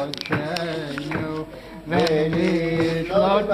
Lord, say you, Veni, Lord,